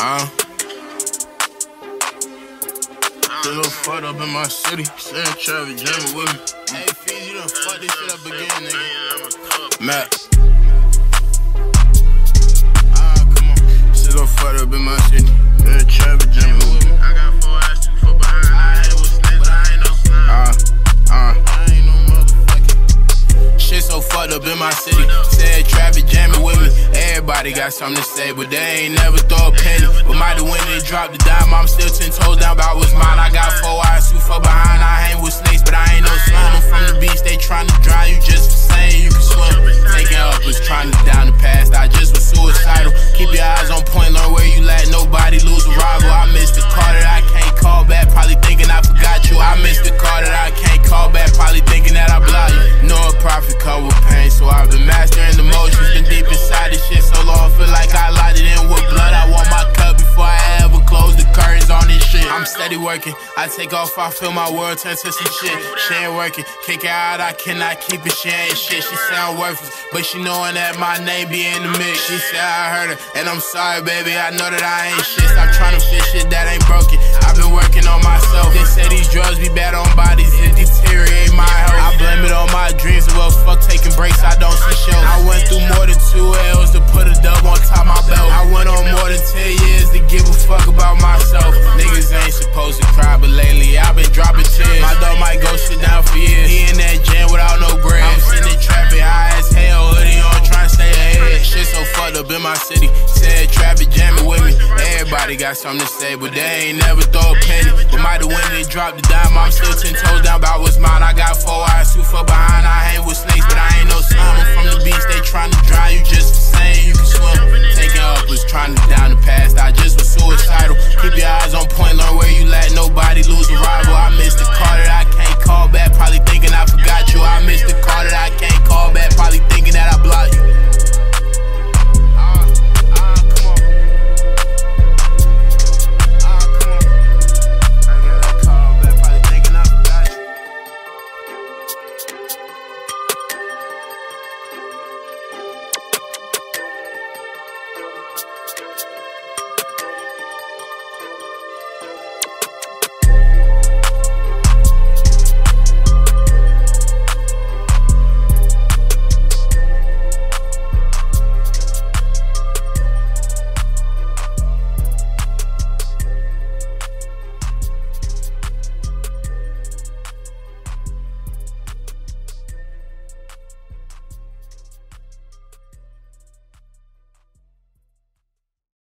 Uh. Still fucked up in my city. Saying Travis jamming with me. Hey, Fizz, you done fucked this shit up again, nigga. Matt. Ah, come on. Still fucked up in my city. Saying Travis jamming with me. I got four ass, two for behind. I ain't with but I ain't no slime. Uh, uh. I ain't no. Shit so fucked up in my city. Said jamming with me. Everybody got something to say, but they ain't never throw a penny. But might when they dropped the dime, I'm still ten toes down about what's mine. I got four eyes, two for behind. I hang with snakes, but I ain't no slime. I'm from the beach, they tryna drown you just for saying you can swim. Taking up was trying to down steady working, I take off, I feel my world turn to some shit. She ain't working, kick her out, I cannot keep it. She ain't shit, she sound worthless, but she knowing that my name be in the mix. She said I heard her, and I'm sorry, baby. I know that I ain't shit. I'm trying to fix shit that ain't broken. I've been working on myself. They say these drugs be bad in my city. Said traffic jamming with me. Everybody got something to say, but they ain't never throw a penny. But might have when they dropped the dime, I'm still ten toes down about what's mine. I got